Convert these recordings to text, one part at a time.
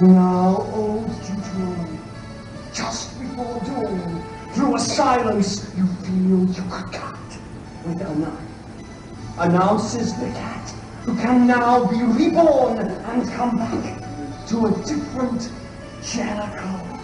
Now, old Deuteronomy, just before dawn, through a silence you feel you could cut with a knife, announces the cat who can now be reborn and come back to a different Jellicle.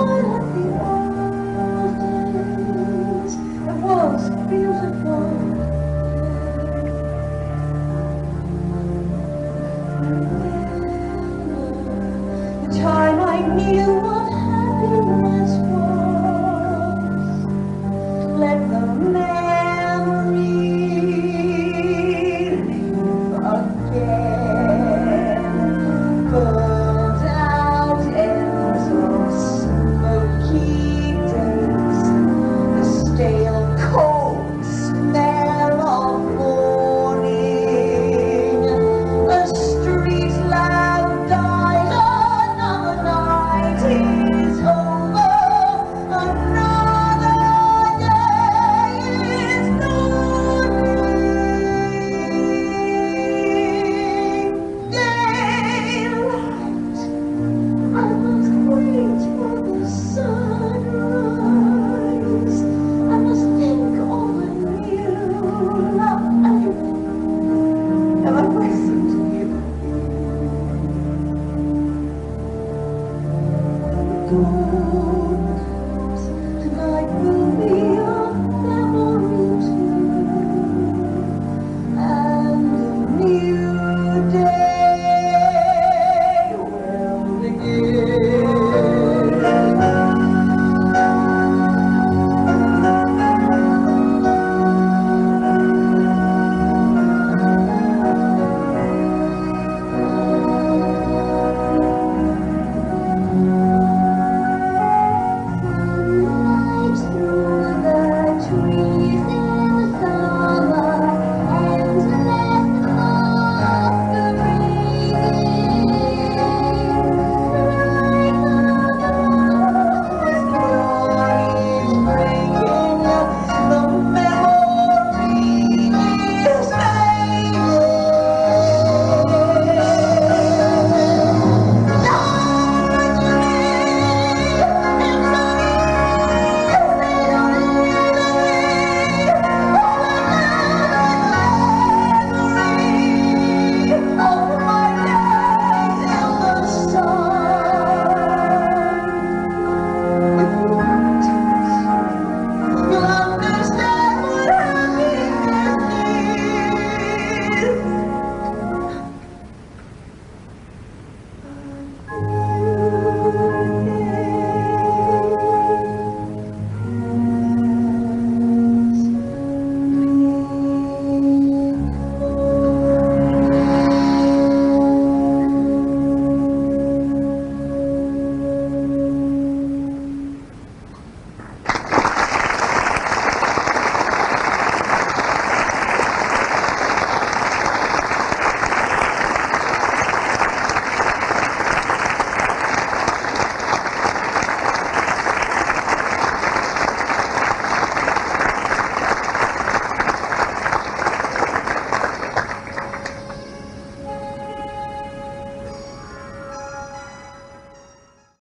The time I knew